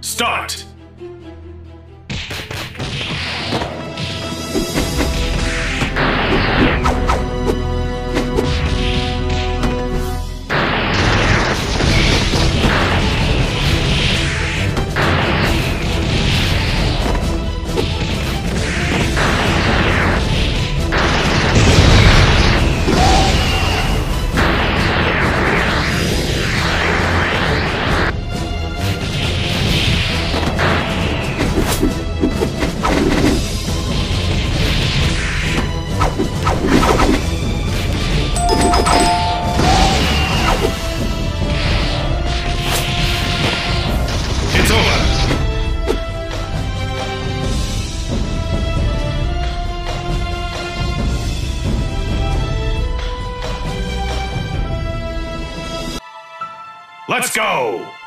Start! Let's go!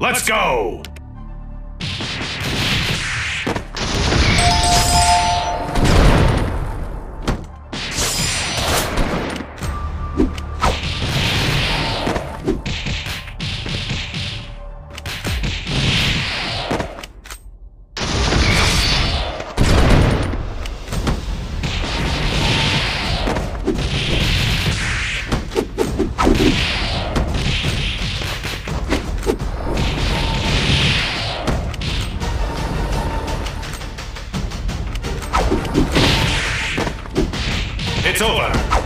Let's go! It's over!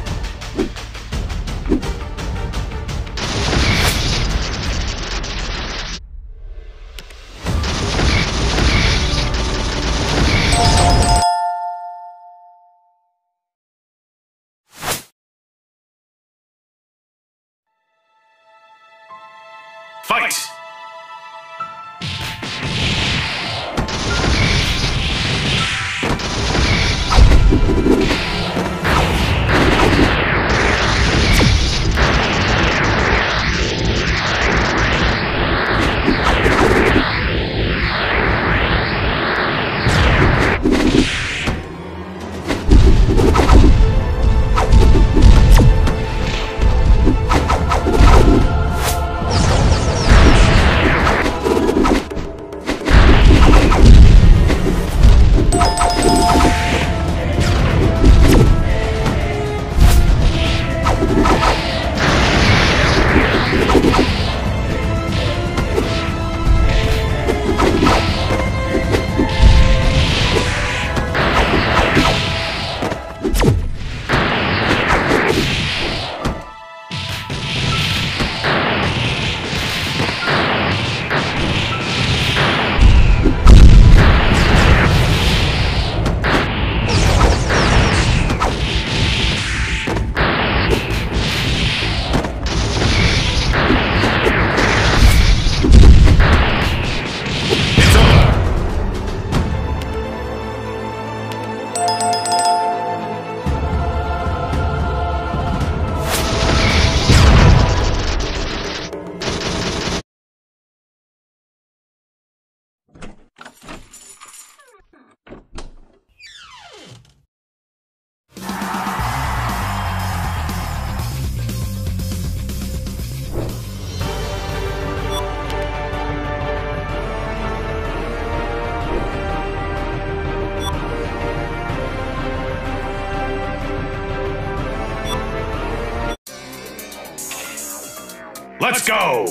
Let's go!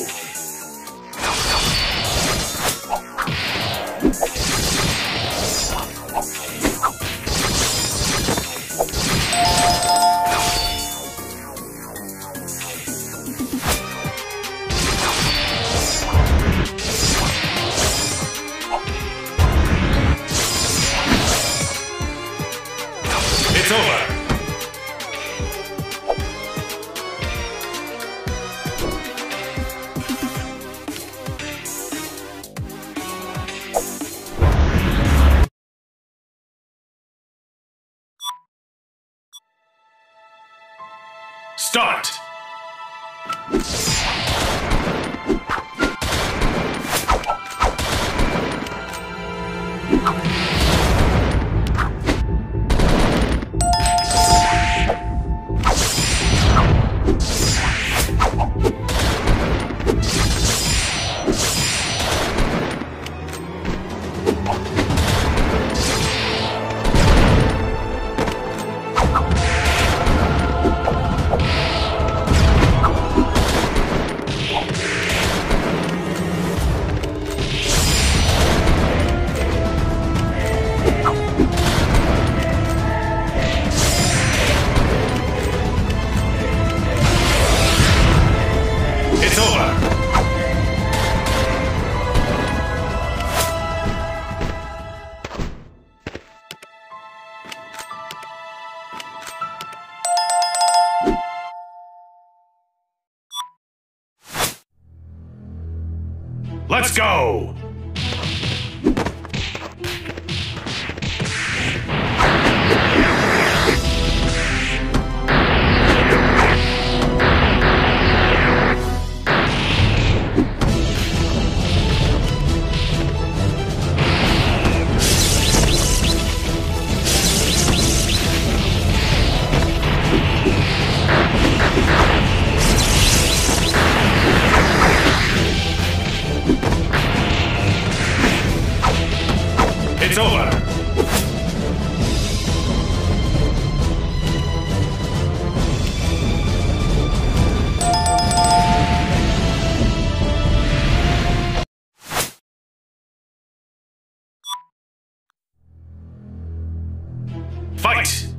It's over! Start! Let's go! Fight!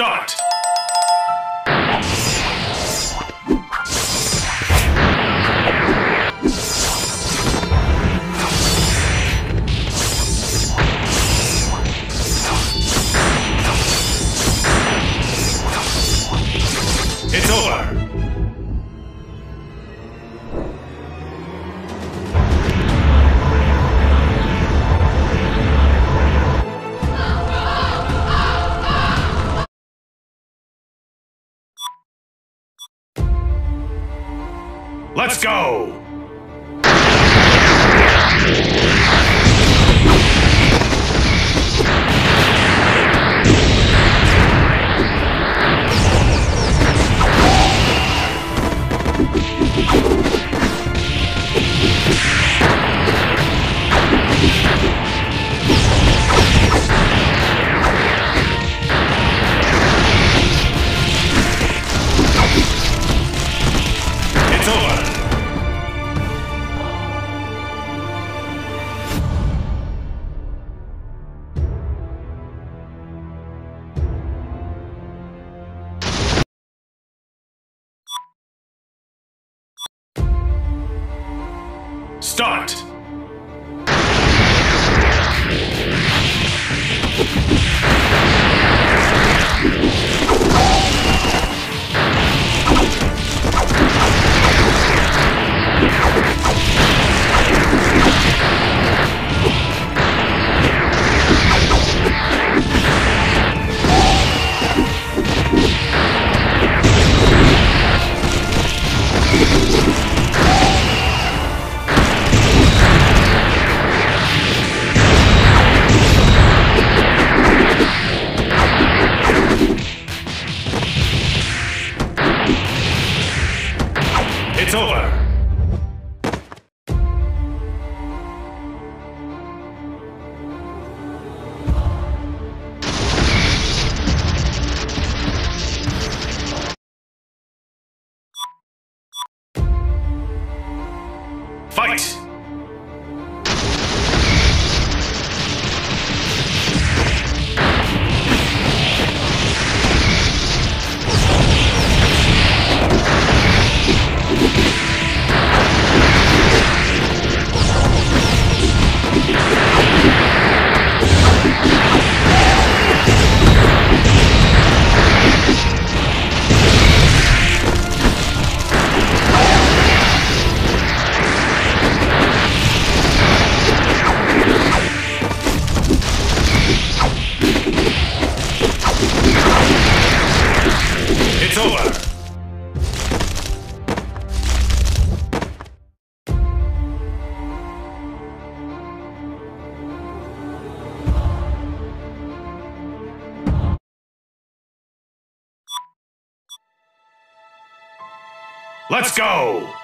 Start! Let's go! It's over! Let's go!